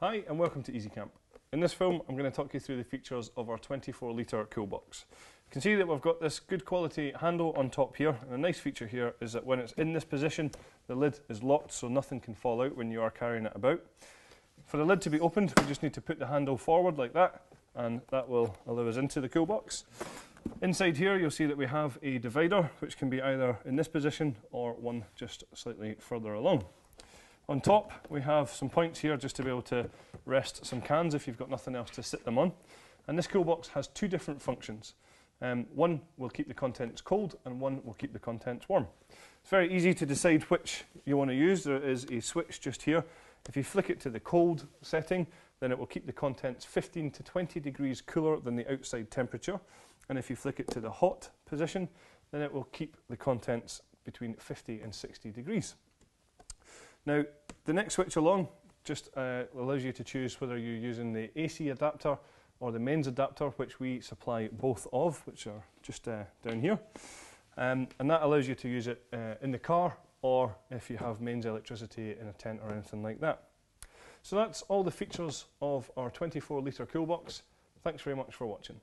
Hi and welcome to EasyCamp. In this film I'm going to talk you through the features of our 24 litre cool box. You can see that we've got this good quality handle on top here and a nice feature here is that when it's in this position the lid is locked so nothing can fall out when you are carrying it about. For the lid to be opened we just need to put the handle forward like that and that will allow us into the cool box. Inside here you'll see that we have a divider which can be either in this position or one just slightly further along. On top, we have some points here just to be able to rest some cans if you've got nothing else to sit them on. And this cool box has two different functions. Um, one will keep the contents cold and one will keep the contents warm. It's very easy to decide which you want to use. There is a switch just here. If you flick it to the cold setting, then it will keep the contents 15 to 20 degrees cooler than the outside temperature. And if you flick it to the hot position, then it will keep the contents between 50 and 60 degrees. Now, the next switch along just uh, allows you to choose whether you're using the AC adapter or the mains adapter, which we supply both of, which are just uh, down here. Um, and that allows you to use it uh, in the car or if you have mains electricity in a tent or anything like that. So that's all the features of our 24 litre cool box. Thanks very much for watching.